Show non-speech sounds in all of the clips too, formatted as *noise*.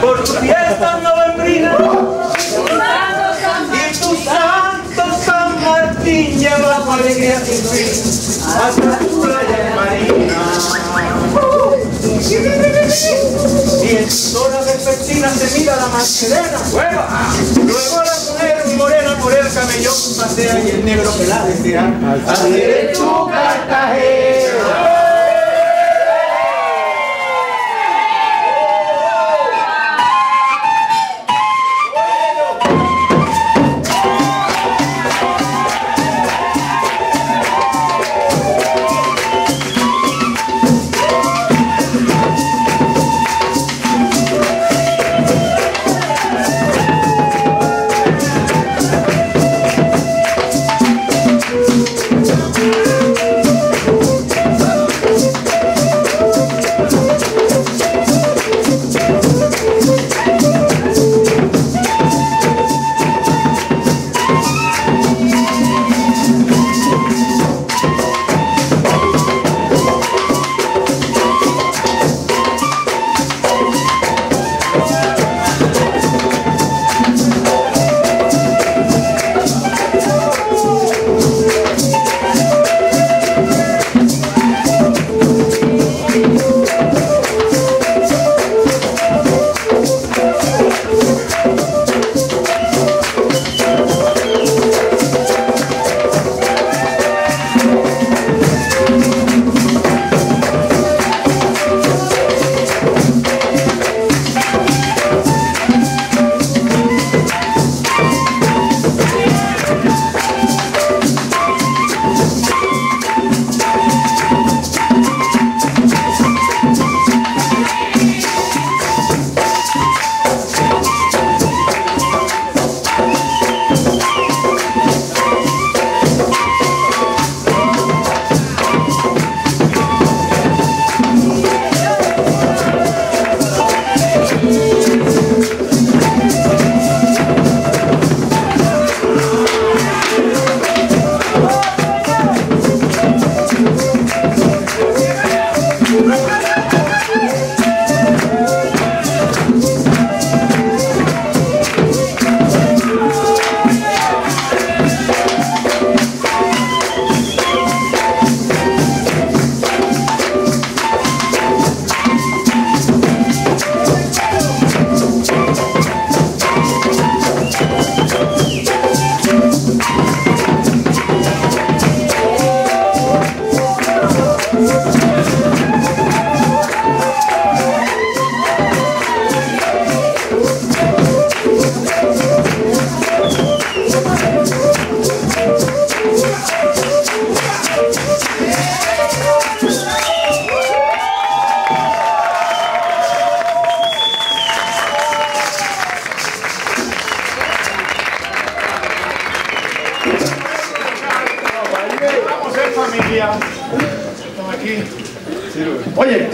Por tu fiesta novembrina y tu santo San Martín lleva alegría sin fin hasta tu playa marina. Y en tus horas vespertinas se mira la marquerera hueva. Luego la mujer morena por el camellón pasea y el negro. Al derecho Cartagena.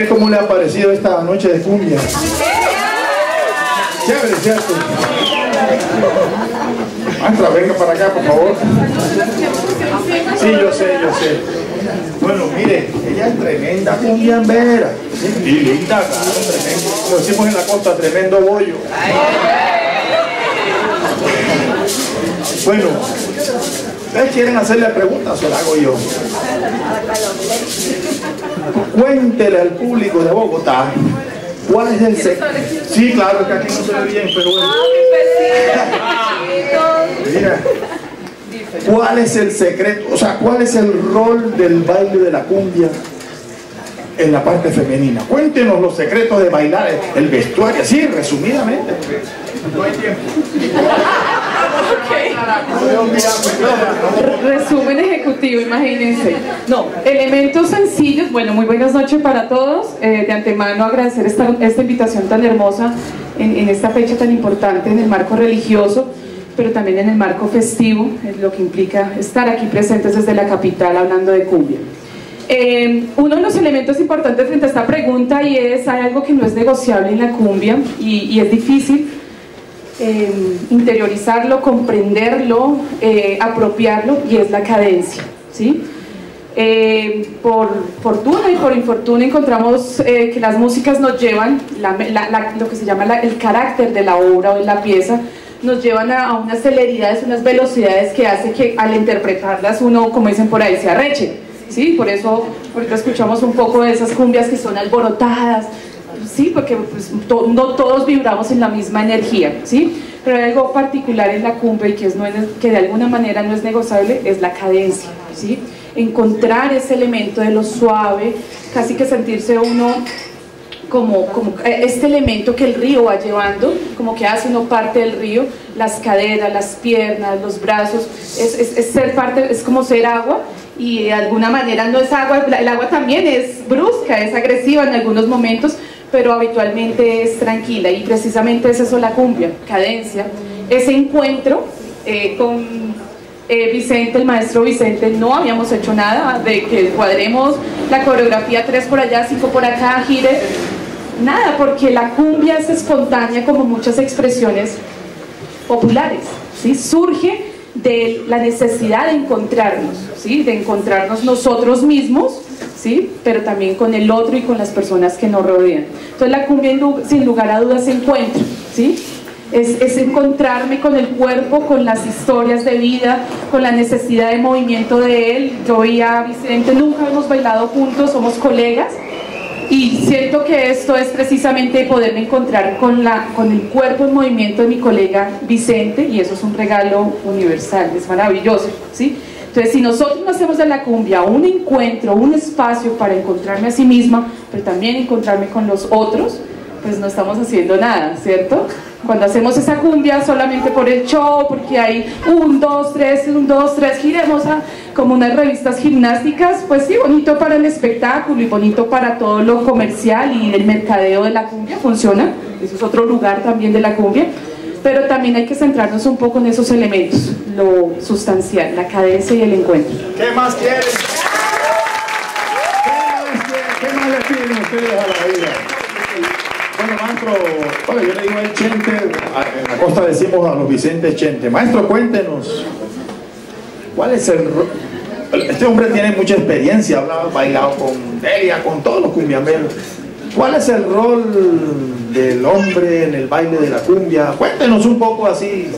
¿Usted cómo le ha parecido esta noche de cumbia? Chévere, ¿cierto? Maestra, venga para acá, por favor. Sí, yo sé, yo sé. Bueno, mire, ella es tremenda cumbiambera. ¿sí? Y linda, tremendo. Como decimos en la costa, tremendo bollo. Bueno, ¿ustedes quieren hacerle preguntas? Se la hago yo. Cuéntele al público de Bogotá cuál es el secreto. Sí, claro, que aquí no se ve bien, pero bueno. Mira, ¿cuál es el secreto? O sea, ¿cuál es el rol del baile de la cumbia en la parte femenina? Cuéntenos los secretos de bailar, el vestuario, así resumidamente, porque no hay tiempo. Resumen ejecutivo, imagínense. No, elementos sencillos. Bueno, muy buenas noches para todos. Eh, de antemano agradecer esta, esta invitación tan hermosa en, en esta fecha tan importante en el marco religioso, pero también en el marco festivo, es lo que implica estar aquí presentes desde la capital hablando de cumbia. Eh, uno de los elementos importantes frente a esta pregunta y es, hay algo que no es negociable en la cumbia y, y es difícil eh, interiorizarlo, comprenderlo, eh, apropiarlo y es la cadencia. ¿sí? Eh, por fortuna y por infortuna encontramos eh, que las músicas nos llevan, lo que se llama el carácter de la obra o de la pieza, nos llevan a, unas celeridades, unas velocidades que hace que al interpretarlas uno, como dicen por ahí, se arreche. ¿sí? Por eso ahorita escuchamos un poco de esas cumbias que son alborotadas, ¿sí? porque pues, no todos vibramos en la misma energía. ¿sí? Pero hay algo particular en la cumbia y que, es, que de alguna manera no es negociable, es la cadencia. ¿sí? Encontrar ese elemento de lo suave, casi que sentirse uno como, como eh, este elemento que el río va llevando, como que hace uno parte del río, las caderas, las piernas, los brazos, es, es, ser parte, es como ser agua y de alguna manera no es agua, el agua también es brusca, es agresiva en algunos momentos, pero habitualmente es tranquila y precisamente es eso la cumbia, cadencia, ese encuentro eh, con eh, Vicente, el maestro Vicente, no habíamos hecho nada de que cuadremos la coreografía tres por allá, cinco por acá, gire, Nada, porque la cumbia es espontánea como muchas expresiones populares, ¿sí? Surge de la necesidad de encontrarnos, ¿sí? De encontrarnos nosotros mismos, ¿sí? Pero también con el otro y con las personas que nos rodean. Entonces la cumbia sin lugar a dudas se encuentra, ¿sí? Es, encontrarme con el cuerpo, con las historias de vida, con la necesidad de movimiento de él. Yo y a Vicente nunca hemos bailado juntos, somos colegas, y siento que esto es precisamente poderme encontrar con, la, con el cuerpo en movimiento de mi colega Vicente y eso es un regalo universal, es maravilloso, ¿sí? Entonces, si nosotros no hacemos de la cumbia un encuentro, un espacio para encontrarme a sí misma, pero también encontrarme con los otros, pues no estamos haciendo nada, ¿cierto? Cuando hacemos esa cumbia solamente por el show, porque hay un, dos, tres, un, dos, tres, giremos a, como unas revistas gimnásticas, pues sí, bonito para el espectáculo y bonito para todo lo comercial y el mercadeo de la cumbia, funciona, eso es otro lugar también de la cumbia, pero también hay que centrarnos un poco en esos elementos, lo sustancial, la cadencia y el encuentro. ¿Qué más quieren? ¿Qué más le piden ustedes a la vida? Bueno, maestro, bueno, yo le digo al Chente, en la costa decimos a los Vicentes Chente, maestro, cuéntenos, ¿cuál es el Este hombre tiene mucha experiencia, ha bailado con Delia, con todos los cumbiamberos. ¿Cuál es el rol del hombre en el baile de la cumbia? Cuéntenos un poco así.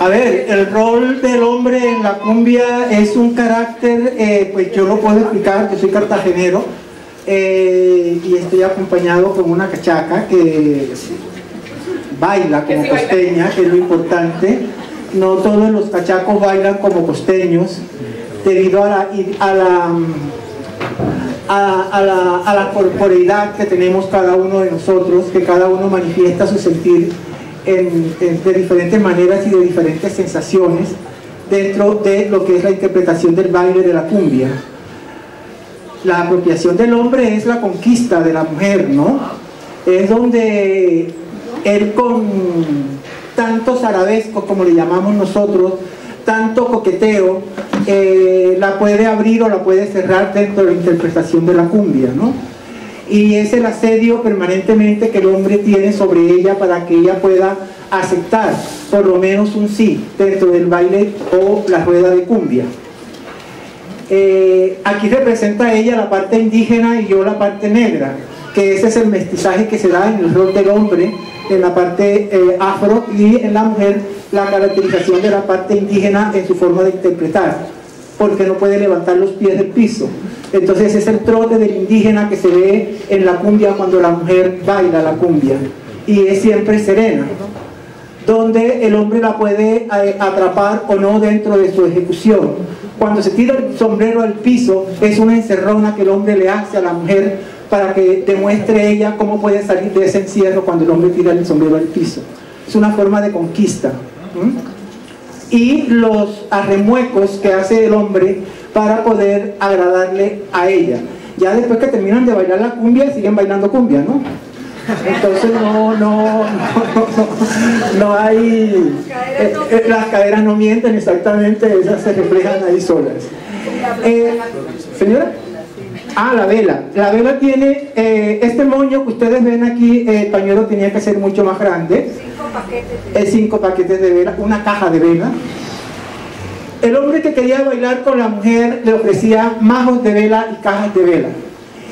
A ver, el rol del hombre en la cumbia es un carácter, eh, pues yo lo puedo explicar, que soy cartagenero eh, y estoy acompañado con una cachaca que baila como costeña, que es lo importante. No todos los cachacos bailan como costeños, debido a la, a la, a, la, a la corporeidad que tenemos cada uno de nosotros, que cada uno manifiesta su sentir de diferentes maneras y de diferentes sensaciones dentro de lo que es la interpretación del baile de la cumbia. La apropiación del hombre es la conquista de la mujer, ¿no? Es donde él con tantos arabescos, como le llamamos nosotros, tanto coqueteo, eh, la puede abrir o la puede cerrar dentro de la interpretación de la cumbia, ¿no? y es el asedio permanentemente que el hombre tiene sobre ella para que ella pueda aceptar por lo menos un sí dentro del baile o la rueda de cumbia. Eh, aquí representa ella la parte indígena y yo la parte negra, que ese es el mestizaje que se da en el rol del hombre, en la parte eh, afro y en la mujer la caracterización de la parte indígena en su forma de interpretar, porque no puede levantar los pies del piso. Entonces es el trote del indígena que se ve en la cumbia cuando la mujer baila la cumbia. Y es siempre serena, donde el hombre la puede eh, atrapar o no dentro de su ejecución. Cuando se tira el sombrero al piso, es una encerrona que el hombre le hace a la mujer para que demuestre ella cómo puede salir de ese encierro cuando el hombre tira el sombrero al piso. Es una forma de conquista. Y los arremuecos que hace el hombre para poder agradarle a ella. Ya después que terminan de bailar la cumbia, siguen bailando cumbia, ¿no? Entonces no, no, no, hay, eh, eh, las caderas no mienten exactamente, esas se reflejan ahí solas. Eh, señora, ah, la vela. La vela tiene este moño que ustedes ven aquí, el pañuelo tenía que ser mucho más grande Es cinco paquetes de vela, una caja de vela. El hombre que quería bailar con la mujer le ofrecía majos de vela y cajas de vela.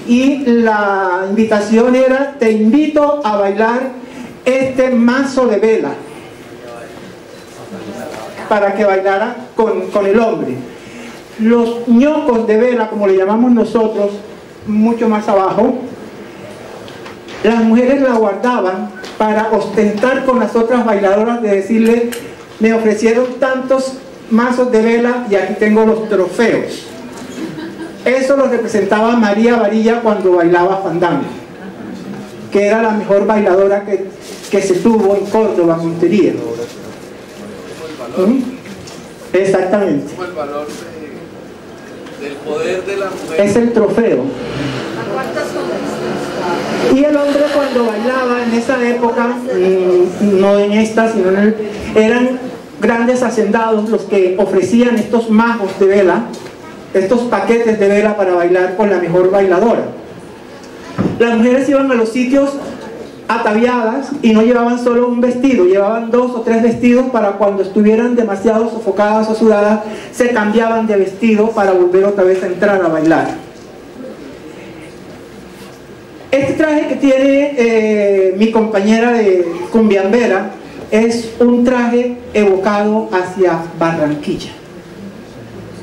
Y la invitación era, te invito a bailar este mazo de vela para que bailara con, con el hombre. Los ñocos de vela, como le llamamos nosotros, mucho más abajo, las mujeres la guardaban para ostentar con las otras bailadoras de decirle, me ofrecieron tantos mazos de vela y aquí tengo los trofeos. Eso lo representaba María Varilla cuando bailaba fandango, que era la mejor bailadora que, que se tuvo en Córdoba, Montería. ¿Mm? Exactamente. el valor de- del poder de la mujer. Es el trofeo. Y el hombre cuando bailaba en esa época, no en esta, sino en el, eran grandes hacendados los que ofrecían estos majos de vela, estos paquetes de vela para bailar con la mejor bailadora. Las mujeres iban a los sitios ataviadas y no llevaban solo un vestido, llevaban dos o tres vestidos para cuando estuvieran demasiado sofocadas o sudadas, se cambiaban de vestido para volver otra vez a entrar a bailar. Este traje que tiene eh, mi compañera de cumbiambera es un traje evocado hacia Barranquilla.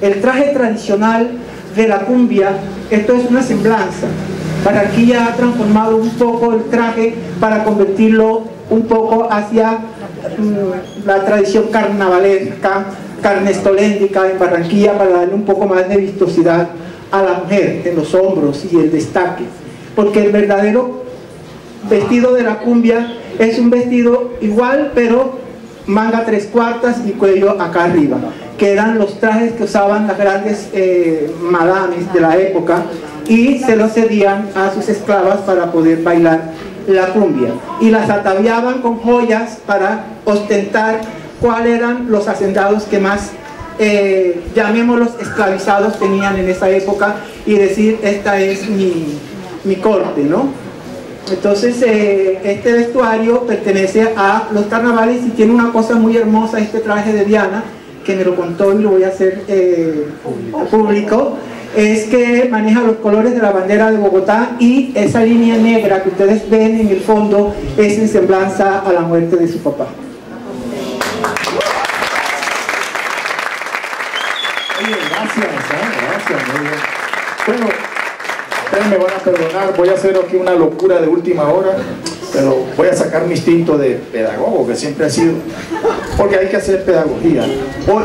El traje tradicional de la cumbia, esto es una semblanza. Barranquilla ha transformado un poco el traje para convertirlo un poco hacia mm, la tradición carnavalesca, carnestoléndica en Barranquilla para darle un poco más de vistosidad a la mujer en los hombros y el destaque. Porque el verdadero vestido de la cumbia es un vestido igual, pero manga tres cuartas y cuello acá arriba, que eran los trajes que usaban las grandes eh, madames de la época y se los cedían a sus esclavas para poder bailar la cumbia. Y las ataviaban con joyas para ostentar cuáles eran los hacendados que más, eh, llamémoslos esclavizados, tenían en esa época y decir, esta es mi, mi corte, ¿no? Entonces, eh, este vestuario pertenece a los carnavales y tiene una cosa muy hermosa, este traje de Diana, que me lo contó y lo voy a hacer eh, público, es que maneja los colores de la bandera de Bogotá y esa línea negra que ustedes ven en el fondo es en semblanza a la muerte de su papá. Gracias, ¿eh? gracias. Bueno, ustedes me van a perdonar, voy a hacer aquí una locura de última hora, pero voy a sacar mi instinto de pedagogo que siempre ha sido, porque hay que hacer pedagogía.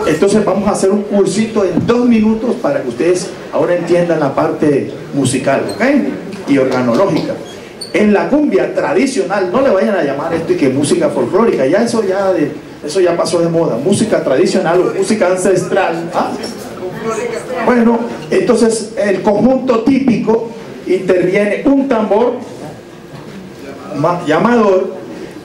Entonces vamos a hacer un cursito en dos minutos para que ustedes ahora entiendan la parte musical, ¿ok? Y organológica. En la cumbia tradicional, no le vayan a llamar esto y que música folclórica, ya eso ya de, eso ya pasó de moda, música tradicional o música ancestral. ¿ah? Bueno, entonces el conjunto típico interviene un tambor ma- llamador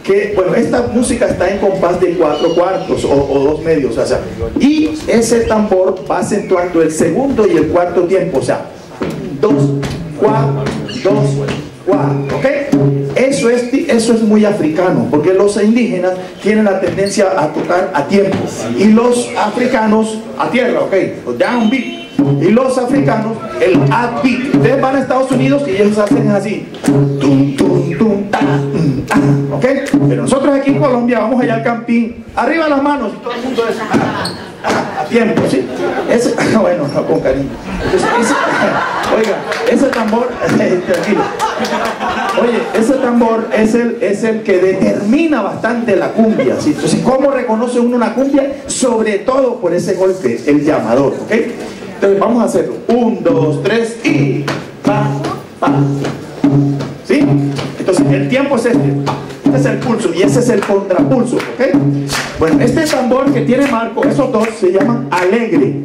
que, bueno, esta música está en compás de cuatro cuartos o, dos medios, o sea, y ese tambor va acentuando el segundo y el cuarto tiempo, o sea, dos, cuatro, dos, cuatro, ¿ok? Eso es, eso es muy africano, porque los indígenas tienen la tendencia a tocar a tiempo, y los africanos a tierra, ¿ok? Y los africanos, el upbeat. Ustedes van a Estados Unidos y ellos hacen así. Tum, tum, tum, ta, tum, ta, ¿Ok? Pero nosotros aquí en Colombia vamos allá al campín. Arriba las manos y todo el mundo es ah, ah, a tiempo, ¿sí? *laughs* Bueno, no, con cariño. Ese- *laughs* oiga, ese tambor, *laughs* tranquilo. Oye, ese tambor es el, es el que determina bastante la cumbia. ¿sí? Entonces, ¿cómo reconoce uno una cumbia? Sobre todo por ese golpe, el llamador. ¿ok? Entonces, vamos a hacerlo. Un, dos, tres y pa, pa. ¿Sí? Entonces, el tiempo es este. Este es el pulso y ese es el contrapulso. ¿ok? Bueno, este tambor que tiene marco, esos dos se llaman alegre.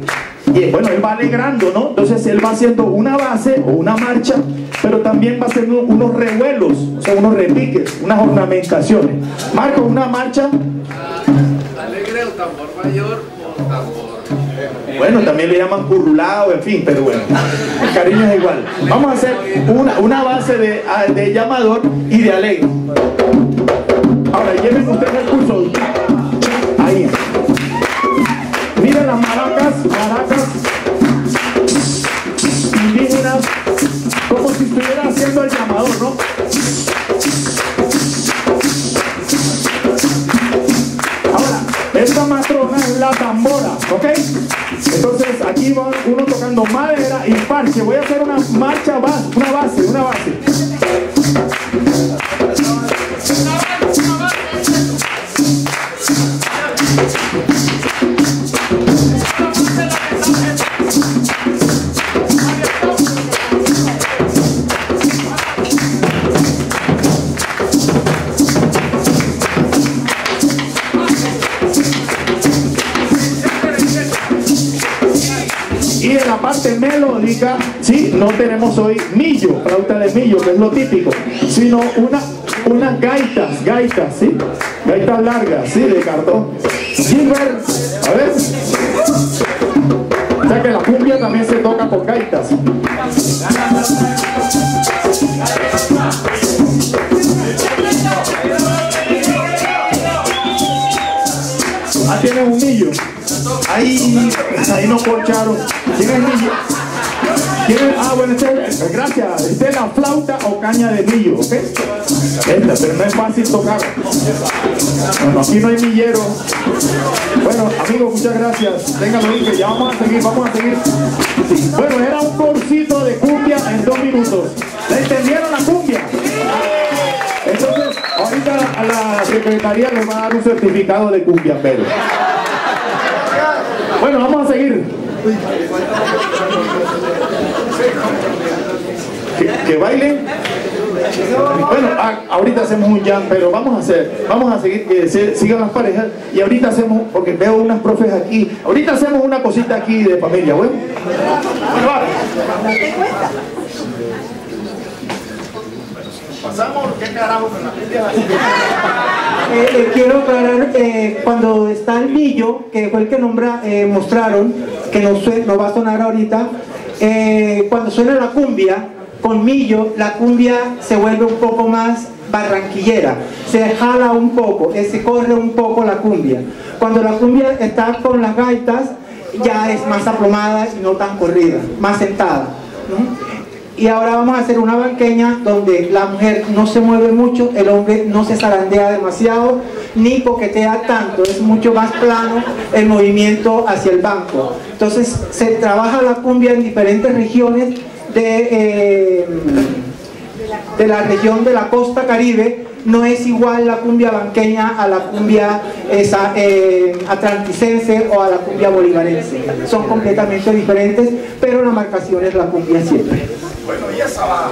Y bueno, él va alegrando, ¿no? Entonces él va haciendo una base o una marcha, pero también va haciendo unos revuelos, o sea, unos repiques, unas ornamentaciones. Marco, una marcha, Alegre o tambor mayor o tambor. Bueno, también le llaman currulado, en fin, pero bueno, el cariño es igual. Vamos a hacer una, una base de, ah, de llamador y de alegre. Ahora lleven ustedes el curso. Ahí. Miren las maracas, maracas indígenas, como si estuviera haciendo el llamador, ¿no? Es la tambora, ¿ok? Entonces aquí va uno tocando madera y parche. Voy a hacer una marcha base, una base, una base. No tenemos hoy millo, flauta de millo, que es lo típico, sino una, unas gaitas, gaitas, sí, gaitas largas, sí, de cartón. Gilbert, a ver. O sea que la cumbia también se toca por gaitas. Ah, tienen un millo. Ahí, ahí nos poncharon. ¿Tienen millo? Ah, bueno, este, es- gracias. Esta es la flauta o caña de millo, ¿ok? Esta, pero no es fácil tocar. Bueno, aquí no hay millero. Bueno, amigos, muchas gracias. Ténganlo ahí, que ya vamos a seguir, vamos a seguir. Bueno, era un cursito de cumbia en dos minutos. ¿Le entendieron la cumbia? Entonces, ahorita a la secretaría les va a dar un certificado de cumbia, pero. Bueno, vamos a seguir. Que, que bailen. Bueno, a- ahorita hacemos un jam, pero vamos a hacer, vamos a seguir que se- sigan las parejas y ahorita hacemos, porque veo unas profes aquí, ahorita hacemos una cosita aquí de familia, bueno. Bueno, va. Pasamos, ¿qué carajo con la Eh, eh, quiero aclarar, eh, cuando está el millo, que fue el que nombra, eh, mostraron, que no, no va a sonar ahorita, eh, cuando suena la cumbia, con millo, la cumbia se vuelve un poco más barranquillera, se jala un poco, eh, se corre un poco la cumbia. Cuando la cumbia está con las gaitas, ya es más aplomada y no tan corrida, más sentada. Y ahora vamos a hacer una banqueña donde la mujer no se mueve mucho, el hombre no se zarandea demasiado, ni coquetea tanto, es mucho más plano el movimiento hacia el banco. Entonces se trabaja la cumbia en diferentes regiones de, eh, de la región de la costa caribe, no es igual la cumbia banqueña a la cumbia eh, atlanticense o a la cumbia bolivarense. Son completamente diferentes, pero la marcación es la cumbia siempre. Bueno, y esa va.